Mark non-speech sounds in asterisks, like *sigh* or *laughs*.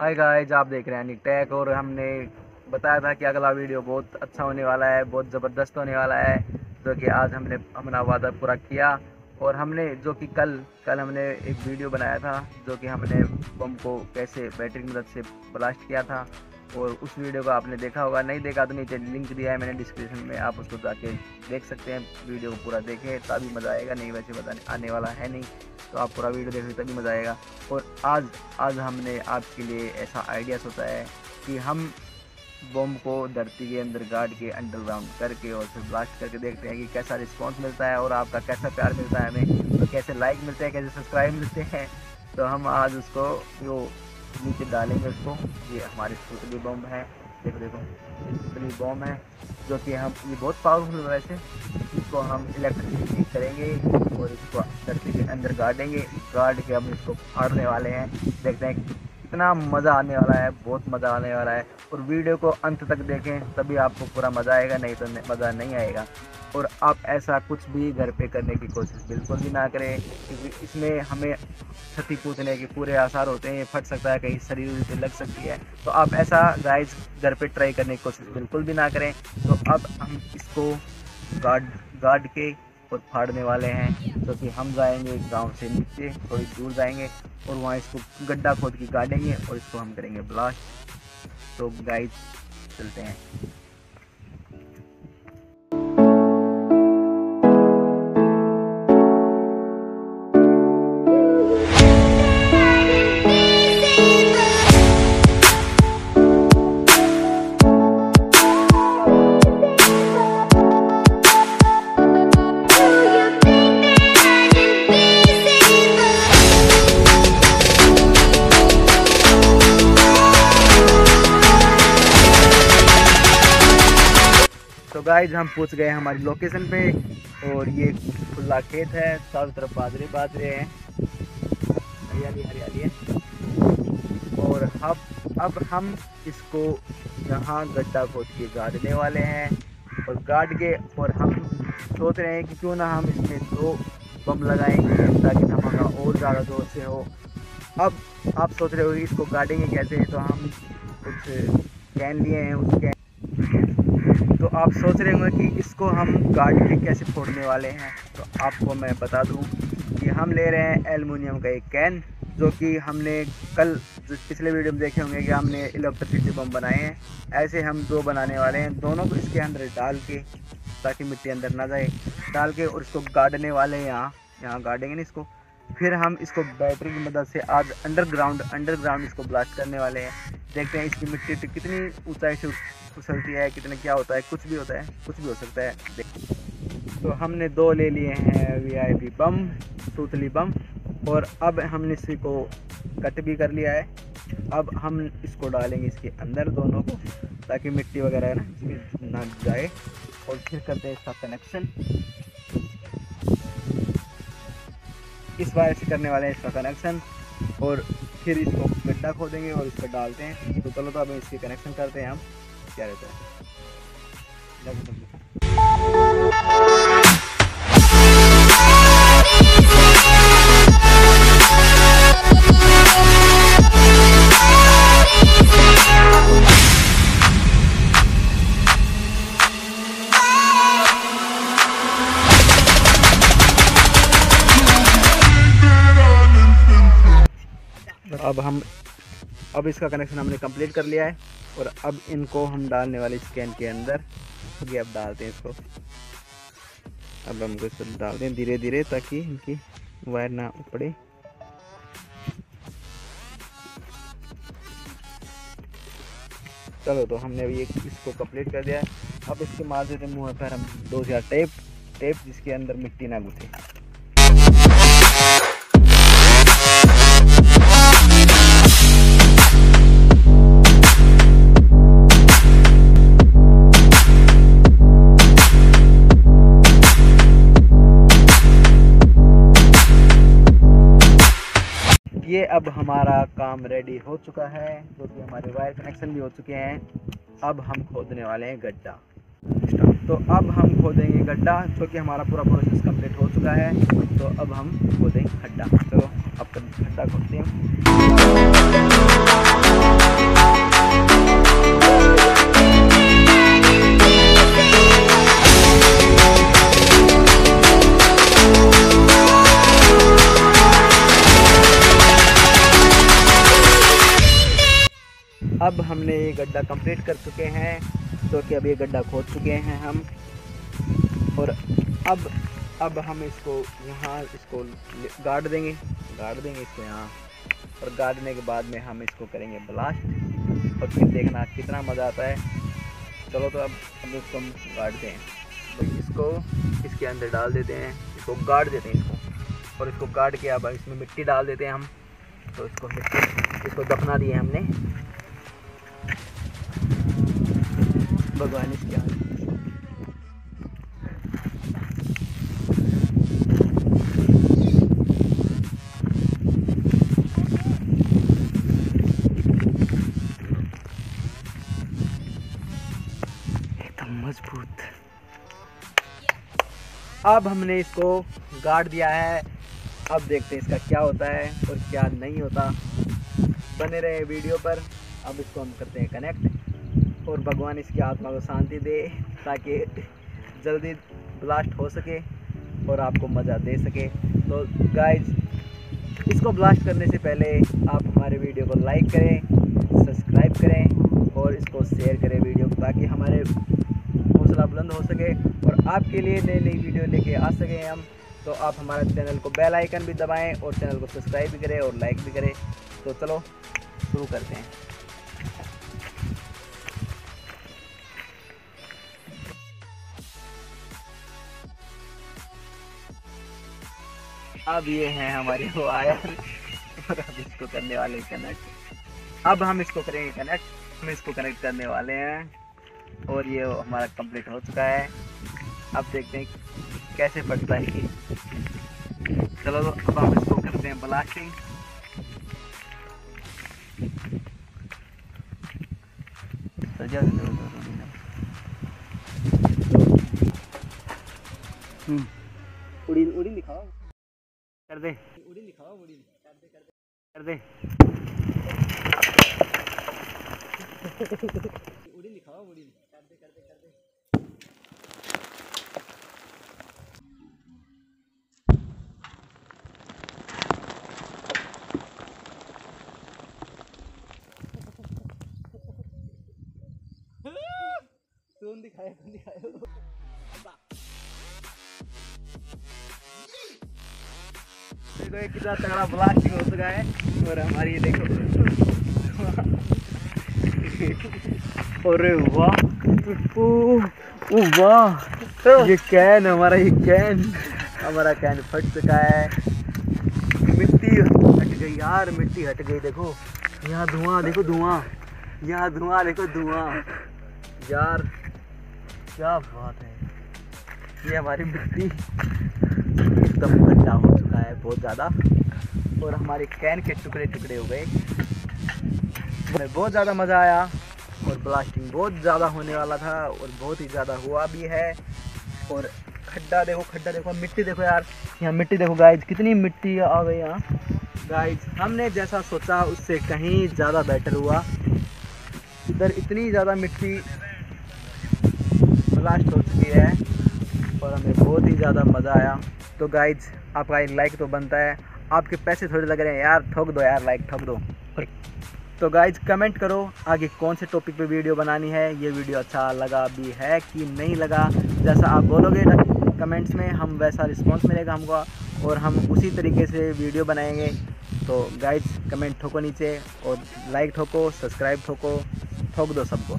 Hi guys आप देख रहे हैं निकटैक और हमने बताया था कि अगला वीडियो बहुत अच्छा होने वाला है, बहुत ज़बरदस्त होने वाला है, जो कि आज हमने अपना वादा पूरा किया। और हमने जो कि कल कल हमने एक वीडियो बनाया था, जो कि हमने बम को कैसे बैटरी की मदद से ब्लास्ट किया था, और उस वीडियो को आपने देखा होगा। नहीं देखा तो नीचे लिंक दिया है मैंने डिस्क्रिप्शन में, आप उसको जाके देख सकते हैं। वीडियो को पूरा देखें, तभी मज़ा आएगा, नहीं वैसे बताने आने वाला है नहीं तो आप पूरा वीडियो देखोगे तभी मज़ा आएगा। और आज आज हमने आपके लिए ऐसा आइडिया सोचा है कि हम बम को धरती के अंदर गाड़ के अंडरग्राउंड करके और फिर ब्लास्ट करके देखते हैं कि कैसा रिस्पांस मिलता है और आपका कैसा प्यार मिलता है हमें तो कैसे लाइक मिलते हैं, कैसे सब्सक्राइब मिलते हैं। तो हम आज उसको, जो नीचे डालेंगे उसको, ये हमारे सुतली बम है। देखो देखो सुतली बम है, जो कि हम, ये बहुत पावरफुल वैसे। इसको हम इलेक्ट्रिसिटी करेंगे और इसको धरती के अंदर गाड़ेंगे। गाड़ के हम इसको फाड़ने वाले हैं। देखते हैं कितना मज़ा आने वाला है, बहुत मज़ा आने वाला है। और वीडियो को अंत तक देखें, तभी आपको पूरा मज़ा आएगा, नहीं तो मज़ा नहीं आएगा। और आप ऐसा कुछ भी घर पे करने की कोशिश बिल्कुल भी ना करें, क्योंकि इसमें हमें क्षति पूछने के पूरे आसार होते हैं, फट सकता है, कहीं शरीर पे लग सकती है। तो आप ऐसा गाइस घर पे ट्राई करने की कोशिश बिल्कुल भी ना करें। तो अब हम इसको गार्ड गार्ड के और फाड़ने वाले हैं क्योंकि तो हम जाएँगे गाँव से नीचे, थोड़ी दूर जाएँगे और वहाँ इसको गड्ढा खोद के काटेंगे और इसको हम करेंगे ब्लास्ट तो गाइड चलते हैं। गाइज़ हम पहुँच गए हमारी लोकेशन पे और ये खुला खेत है, चारों तरफ़ बाजरे बाजरे हैं। हरियाली हरियाली है। और अब अब हम इसको यहाँ गड्ढा खोद के गाड़ने वाले हैं और गाड़ के, और हम सोच रहे हैं कि क्यों ना हम इसमें दो बम लगाएँगे ताकि धमाका और ज़्यादा ज़ोर से हो। अब आप सोच रहे हो इसको गाड़ेंगे कैसे? तो हम कुछ कैन लिए हैं, उस कैन तो आप सोच रहे होंगे कि इसको हम गाड़ी के कैसे फोड़ने वाले हैं। तो आपको मैं बता दूँ कि हम ले रहे हैं एलमिनियम का एक कैन, जो कि हमने कल पिछले वीडियो में देखे होंगे कि हमने इलेक्ट्रिसिटी बम बनाए हैं। ऐसे हम दो बनाने वाले हैं, दोनों को इसके अंदर डाल के, ताकि मिट्टी अंदर ना जाए। डाल के और इसको गाड़ने वाले हैं यहाँ। यहाँ गाड़ेंगे ना इसको। फिर हम इसको बैटरी की मदद से आज अंडरग्राउंड अंडरग्राउंड इसको ब्लास्ट करने वाले हैं। देखते हैं इसकी मिट्टी तो कितनी ऊंचाई से उछलती है, कितने क्या होता है, कुछ भी होता है, कुछ भी हो सकता है। देख। तो हमने दो ले लिए हैं वीआईपी बम, सूतली बम, और अब हमने इसी को कट भी कर लिया है। अब हम इसको डालेंगे इसके अंदर दोनों को, ताकि मिट्टी वगैरह ना ना जाए। और फिर करते हैं इसका कनेक्शन इस बार से करने वाले हैं इसका कनेक्शन और फिर इसको गड्ढा खोदेंगे और इसको डालते हैं। तो चलो तो अब इसके कनेक्शन करते हैं हम। क्या रहता है? अब हम अब इसका कनेक्शन हमने कंप्लीट कर लिया है और अब इनको हम डालने वाले स्कैन के अंदर। ये अब डालते हैं इसको। अब हमको इसको डालते हैं धीरे धीरे ताकि इनकी वायर ना उपड़े। चलो तो हमने अभी एक इसको कंप्लीट कर दिया है। अब इसके देते मुँह पर हम दो चार टेप टेप जिसके अंदर मिट्टी ना घुसे। अब हमारा काम रेडी हो चुका है। जो कि हमारे वायर कनेक्शन भी हो चुके हैं, अब हम खोदने वाले हैं गड्ढा। तो अब हम खोदेंगे गड्ढा, जो कि हमारा पूरा प्रोसेस कंप्लीट हो चुका है। तो अब हम खोदेंगे खड्डा तो अब खड्डा खोदते हैं। अब हमने ये गड्ढा कंप्लीट कर चुके हैं तो कि अब ये गड्ढा खोद चुके हैं हम। और अब अब हम इसको यहाँ इसको गाड़ देंगे गाड़ देंगे इसको यहाँ। और गाड़ने के बाद में हम इसको करेंगे ब्लास्ट और फिर देखना कितना मज़ा आता है। चलो तो अब हम इसको गाड़ते हैं। तो इसको इसके अंदर डाल देते हैं, इसको गाड़ देते हैं इसको। और इसको गाड़ के अब इसमें मिट्टी डाल देते हैं हम। तो इसको मिट्टी, इसको दफना दिए हमने। भगवान इसके एकदम मज़बूत। अब हमने इसको गाड़ दिया है। अब देखते हैं इसका क्या होता है और क्या नहीं होता। बने रहे वीडियो पर। अब इसको हम करते हैं कनेक्ट और भगवान इसकी आत्मा को शांति दे ताकि जल्दी ब्लास्ट हो सके और आपको मज़ा दे सके। तो गाइज़ इसको ब्लास्ट करने से पहले आप हमारे वीडियो को लाइक करें सब्सक्राइब करें और इसको शेयर करें वीडियो को ताकि हमारे हौसला बुलंद हो सके और आपके लिए नई नई वीडियो लेके आ सकें हम। तो आप हमारे चैनल को बेल आइकन भी दबाएँ और चैनल को सब्सक्राइब भी करें और लाइक भी करें। तो चलो, शुरू करते हैं। अब ये हैं हमारे *laughs* वायर। और अब इसको करने वाले कनेक्ट अब हम इसको करेंगे कनेक्ट हम इसको कनेक्ट करने वाले हैं। और ये हमारा कंप्लीट हो चुका है। अब देखते हैं कैसे फटता है चलो तो अब हम इसको करते हैं ब्लास्टिंग सजा दो हम्म। उड़ी उड़ी दिखाओ कर दे। उड़ी दिखाओ उड़ी कर दे कर कर दे। दे उड़ी दिखाओ उड़ी कर दे कर दे कर दे। दिखाया दिखाया? देखो ये कितना तगड़ा ब्लास्टिंग हो चुका है, और हमारी ये देखो। अरे वाह वाह, ये कैन, हमारा ये कैन, हमारा कैन फट चुका है। मिट्टी हट गई यार, मिट्टी हट गई, देखो। यहाँ धुआँ, देखो धुआँ, यहाँ धुआँ, देखो धुआँ। यार, क्या बात है, ये हमारी मिट्टी एकदम गड्ढा हो है बहुत ज़्यादा। और हमारे कैन के टुकड़े टुकड़े हो गए। हमें बहुत ज़्यादा मज़ा आया और ब्लास्टिंग बहुत ज़्यादा होने वाला था और बहुत ही ज़्यादा हुआ भी है। और खड्डा देखो खड्डा देखो, मिट्टी देखो यार। यहाँ मिट्टी देखो गाइज़ कितनी मिट्टी आ गई यहाँ। गाइज़ हमने जैसा सोचा उससे कहीं ज़्यादा बेटर हुआ। इधर इतनी ज़्यादा मिट्टी ब्लास्ट हो चुकी है और हमें बहुत ही ज़्यादा मज़ा आया। तो गाइज़ आपका एक लाइक तो बनता है। आपके पैसे थोड़े लग रहे हैं। यार ठोक दो यार लाइक ठोक दो। तो गाइज़ कमेंट करो आगे कौन से टॉपिक पे वीडियो बनानी है। ये वीडियो अच्छा लगा भी है कि नहीं लगा? जैसा आप बोलोगे कमेंट्स में हम वैसा रिस्पांस मिलेगा हमको और हम उसी तरीके से वीडियो बनाएँगे। तो गाइज़ कमेंट ठोको नीचे और लाइक ठोको सब्सक्राइब ठोको ठोक दो सबको।